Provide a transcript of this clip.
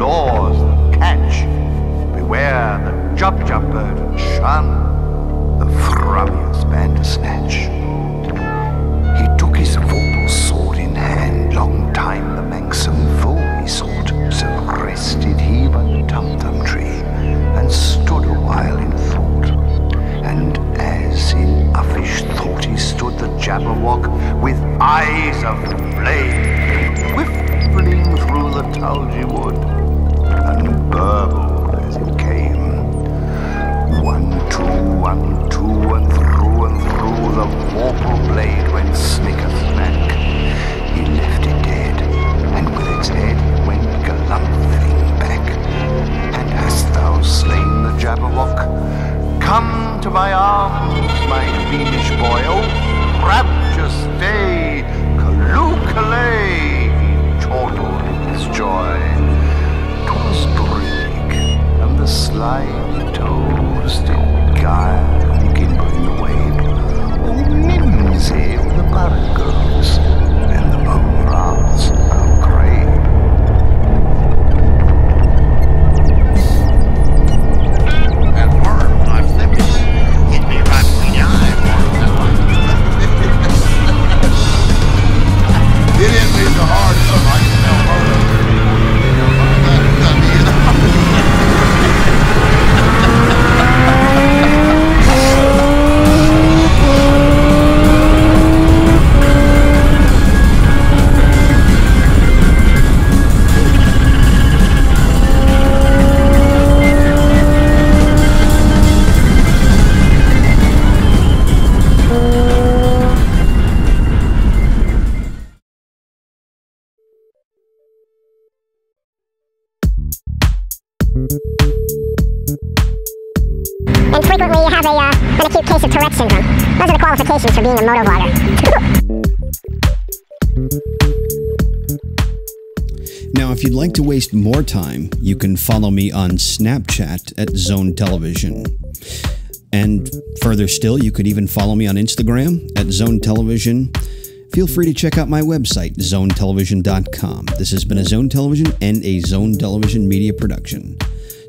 claws that catch. Beware the Jubjub bird and shun the frumious bandersnatch. He took his vorpal sword in hand, long time the manxome foe he sought. So rested he by the tum-tum tree, and stood a while in thought. And as in uffish thought he stood the Jabberwock, with eyes of flame, whiffling through the tulgey Two, and to and through and through the vorpal blade went snicker snack. He left it dead, and with its head went galumphing back. And hast thou slain the Jabberwock? Come to my arms, my beamish boy, oh rapture stay, Callooh-Callay, toves guile and gimble in the wabe. Oh, mimsy And frequently you have a, uh, an acute case of Tourette syndrome. Those are the qualifications for being a motovlogger. Now, if you'd like to waste more time, you can follow me on Snapchat at Zone Television. And further still, you could even follow me on Instagram at Zone Television. Feel free to check out my website, zonetelevision.com. This has been a Zone Television and a Zone Television media production.